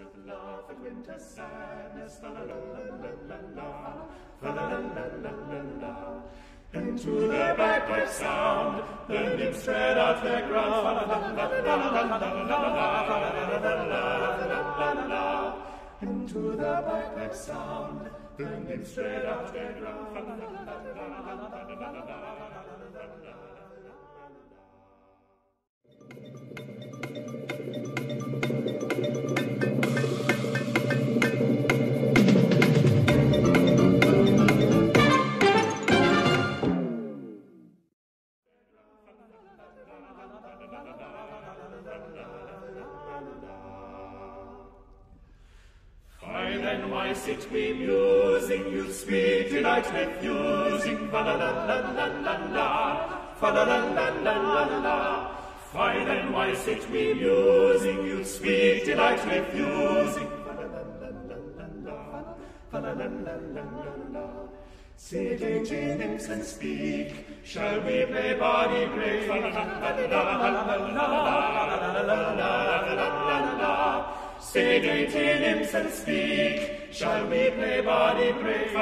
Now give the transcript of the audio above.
of love and winter sadness. La la la la la la la la la la la la. Into the bagpipe sound, the nymphs tread out their ground. Into the bagpipe sound, the nymphs tread out their ground. Why sit we musing, You speak delight refusing, fa la la la la la la, fa la la la la la la. Fine then, why sit we musing, You speak delight refusing, fa la la la la la la, la. Sitting to nymphs and speak, shall we play body play? fa la la la la la la. Say dainty nymphs and speak, shall we play barley-break?